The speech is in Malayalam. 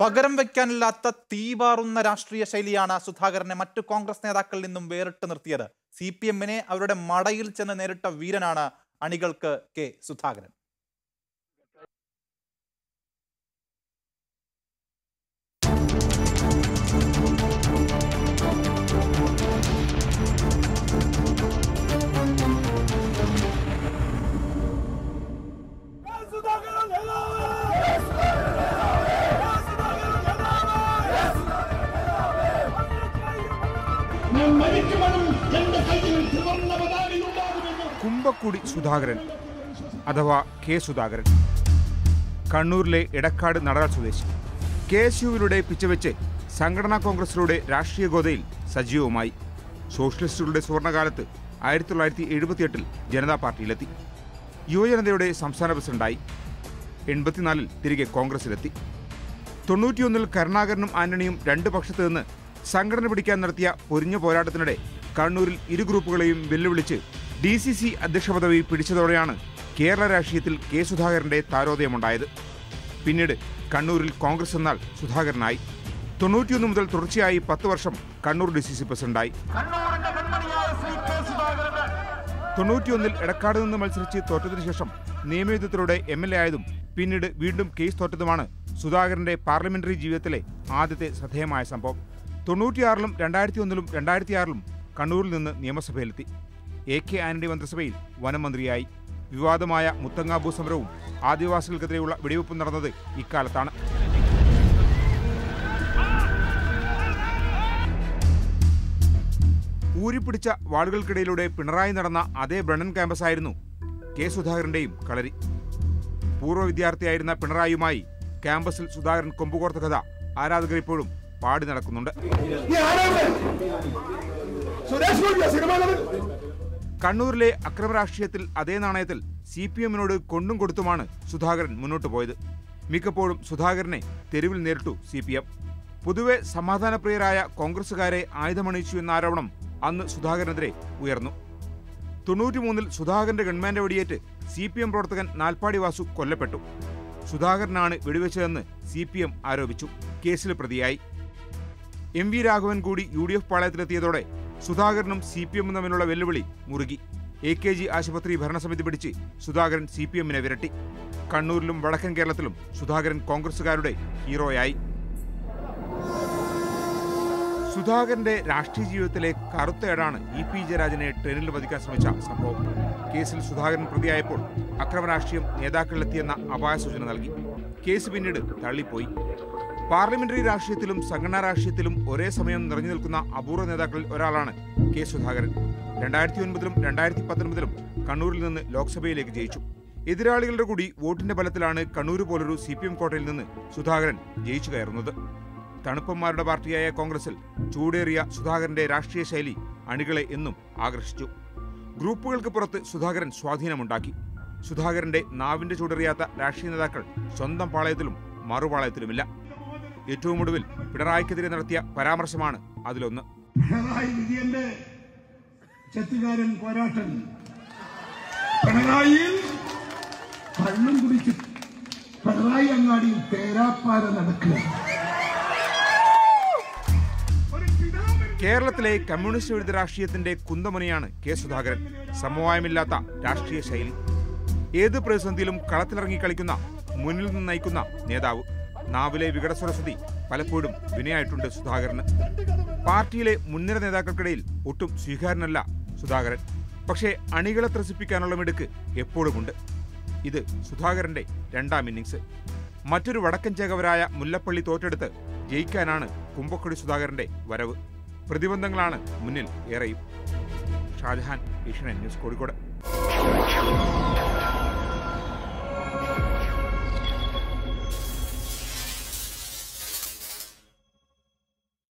പകരം വയ്ക്കാനില്ലാത്ത തീപാറുന്ന രാഷ്ട്രീയ ശൈലിയാണ് സുധാകരനെ മറ്റു കോൺഗ്രസ് നേതാക്കളിൽ നിന്നും വേറിട്ട് നിർത്തിയത്. സി അവരുടെ മടയിൽ ചെന്ന് നേരിട്ട വീരനാണ് അണികൾക്ക് കെ സുധാകരൻ. കുമ്പക്കുടി സുധാകരൻ അഥവാ കെ സുധാകരൻ. കണ്ണൂരിലെ എടക്കാട് നടകൾ സ്വദേശി. കെ എസ് യുവിലൂടെ പിച്ചവെച്ച് സംഘടനാ കോൺഗ്രസിലൂടെ രാഷ്ട്രീയ ഗോതയിൽ സജീവമായി സോഷ്യലിസ്റ്റുകളുടെ സുവർണകാലത്ത് ആയിരത്തി തൊള്ളായിരത്തി എഴുപത്തിയെട്ടിൽ ജനതാ പാർട്ടിയിലെത്തി. യുവജനതയുടെ സംസ്ഥാന പ്രസിഡന്റായി എൺപത്തിനാലിൽ തിരികെ കോൺഗ്രസിലെത്തി. തൊണ്ണൂറ്റിയൊന്നിൽ കരുണാകരനും ആന്റണിയും രണ്ട് പക്ഷത്തു നിന്ന് സംഘടന പിടിക്കാൻ നടത്തിയ പൊരിഞ്ഞ പോരാട്ടത്തിനിടെ കണ്ണൂരിൽ ഇരു ഗ്രൂപ്പുകളെയും വെല്ലുവിളിച്ച് ഡി സി സി അധ്യക്ഷ പദവി പിടിച്ചതോടെയാണ് കേരള രാഷ്ട്രീയത്തിൽ കെ സുധാകരന്റെ താരോദയമുണ്ടായത്. പിന്നീട് കണ്ണൂരിൽ കോൺഗ്രസ് എന്നാൽ സുധാകരനായി. തൊണ്ണൂറ്റിയൊന്ന് മുതൽ തുടർച്ചയായി പത്ത് വർഷം കണ്ണൂർ ഡി സി സി പ്രസിഡന്റായി. തൊണ്ണൂറ്റിയൊന്നിൽ എടക്കാട് നിന്ന് മത്സരിച്ച് തോറ്റതിനു ശേഷം നിയമയുദ്ധത്തിലൂടെ എം എൽ എ ആയതും പിന്നീട് വീണ്ടും കേസ് തോറ്റതുമാണ് സുധാകരന്റെ പാർലമെന്ററി ജീവിതത്തിലെ ആദ്യത്തെ ശ്രദ്ധേയമായ സംഭവം. തൊണ്ണൂറ്റിയാറിലും രണ്ടായിരത്തി ഒന്നിലും രണ്ടായിരത്തിയാറിലും കണ്ണൂരിൽ നിന്ന് നിയമസഭയിലെത്തി. എ കെ ആന്റണി മന്ത്രിസഭയിൽ വനമന്ത്രിയായി. വിവാദമായ മുത്തങ്ങാബൂ സമരവും ആദിവാസികൾക്കെതിരെയുള്ള വെടിവെപ്പും നടന്നത് ഇക്കാലത്താണ്. ഊരിപ്പിടിച്ച വാളുകൾക്കിടയിലൂടെ പിണറായി നടന്ന അതേ ബ്രണ്ണൻ ക്യാമ്പസായിരുന്നു കെ സുധാകരന്റെയും കളരി. പൂർവ വിദ്യാർത്ഥിയായിരുന്ന പിണറായിയുമായി ക്യാമ്പസിൽ സുധാകരൻ കൊമ്പുകോർത്ത കഥ ആരാധകർ ഇപ്പോഴും പാടി നടക്കുന്നുണ്ട്. കണ്ണൂരിലെ അക്രമ രാഷ്ട്രീയത്തിൽ അതേ നാണയത്തിൽ സി പി എമ്മിനോട് കൊണ്ടും കൊടുത്തുമാണ് സുധാകരൻ മുന്നോട്ട് പോയത്. മിക്കപ്പോഴും സുധാകരനെ തെരുവിൽ നേരിട്ടു സി പി എം. പൊതുവെ സമാധാനപ്രിയരായ കോൺഗ്രസുകാരെ ആയുധമണിയിച്ചു എന്ന ആരോപണം അന്ന് സുധാകരനെതിരെ ഉയർന്നു. തൊണ്ണൂറ്റിമൂന്നിൽ സുധാകരന്റെ ഗവൺമെന്റ് വെടിയേറ്റ് സി പി എം പ്രവർത്തകൻ നാൽപ്പാടി വാസു കൊല്ലപ്പെട്ടു. സുധാകരനാണ് വെടിവെച്ചതെന്ന് സി പി എം ആരോപിച്ചു. കേസിൽ പ്രതിയായി. എം വി രാഘവൻ കൂടി യു ഡി എഫ് പാളയത്തിലെത്തിയതോടെ സുധാകരനും സി പി എമ്മും തമ്മിലുള്ള വെല്ലുവിളി മുറുകി. എ കെ ജി ആശുപത്രി ഭരണസമിതി പിടിച്ച് സുധാകരൻ സി പി എമ്മിനെ വിരട്ടി. കണ്ണൂരിലും വടക്കൻ കേരളത്തിലും സുധാകരൻ കോൺഗ്രസുകാരുടെ ഹീറോയായി. സുധാകരന്റെ രാഷ്ട്രീയ ജീവിതത്തിലെ കറുത്തേടാണ് ഇ പി ജയരാജനെ ട്രെയിനിൽ വധിക്കാൻ ശ്രമിച്ച സംഭവം. കേസിൽ സുധാകരൻ പ്രതിയായപ്പോൾ അക്രമരാഷ്ട്രീയം നേതാക്കളിലെത്തിയെന്ന അപായ സൂചന നൽകി. കേസ് പിന്നീട് തള്ളിപ്പോയി. പാർലമെന്ററി രാഷ്ട്രീയത്തിലും സംഘടനാ രാഷ്ട്രീയത്തിലും ഒരേ സമയം നിറഞ്ഞു നിൽക്കുന്ന അപൂർവ നേതാക്കളിൽ ഒരാളാണ് കെ സുധാകരൻ. രണ്ടായിരത്തി ഒൻപതിലും രണ്ടായിരത്തി പത്തൊൻപതിലും കണ്ണൂരിൽ നിന്ന് ലോക്സഭയിലേക്ക് ജയിച്ചു. എതിരാളികളുടെ കൂടി വോട്ടിന്റെ ബലത്തിലാണ് കണ്ണൂർ പോലൊരു സി പി എം കോട്ടയിൽ നിന്ന് സുധാകരൻ ജയിച്ചു കയറുന്നത്. തണുപ്പന്മാരുടെ പാർട്ടിയായ കോൺഗ്രസിൽ ചൂടേറിയ സുധാകരന്റെ രാഷ്ട്രീയ ശൈലി അണികളെ എന്നും ആകർഷിച്ചു. ഗ്രൂപ്പുകൾക്ക് പുറത്ത് സുധാകരൻ സ്വാധീനമുണ്ടാക്കി. സുധാകരന്റെ നാവിന്റെ ചൂടറിയാത്ത രാഷ്ട്രീയ നേതാക്കൾ സ്വന്തം പാളയത്തിലും മറുപാളയത്തിലുമില്ല. ഏറ്റവും ഒടുവിൽ പിണറായിക്കെതിരെ നടത്തിയ പരാമർശമാണ് അതിലൊന്ന്. പിണറായി വിജയന്റെ ചെത്തുകാരൻ പോരാട്ടൻ പിണറായിയിൽ കള്ളും കുടിച്ച് പിണറായി അങ്ങാടിയിൽ തേരാപ്പാര നടക്കുക. കേരളത്തിലെ കമ്മ്യൂണിസ്റ്റ് വിരുദ്ധ രാഷ്ട്രീയത്തിന്റെ കുന്തമുനയാണ് കെ സുധാകരൻ. സമവായമില്ലാത്ത രാഷ്ട്രീയ ശൈലി. ഏത് പ്രതിസന്ധിയിലും കളത്തിലിറങ്ങി കളിക്കുന്ന മുന്നിൽ നിന്ന് നയിക്കുന്ന നേതാവ് നാവിലെ വികടസ്വരസ്വതി പലപ്പോഴും വിനയായിട്ടുണ്ട് സുധാകരന്. പാർട്ടിയിലെ മുൻനിര നേതാക്കൾക്കിടയിൽ ഒട്ടും സ്വീകാരനല്ല സുധാകരൻ. പക്ഷേ അണികളെ ത്രസിപ്പിക്കാനുള്ള മിടുക്ക് എപ്പോഴുമുണ്ട്. ഇത് സുധാകരന്റെ രണ്ടാം ഇന്നിങ്സ് മറ്റൊരു വടക്കൻ ചേകവരായ മുല്ലപ്പള്ളി തോറ്റെടുത്ത് ജയിക്കാനാണ് കുമ്പക്കുടി സുധാകരന്റെ വരവ്. പ്രതിബന്ധങ്ങളാണ് മുന്നിൽ ഏറെയും. Shahjahan Asian news Kozhikode.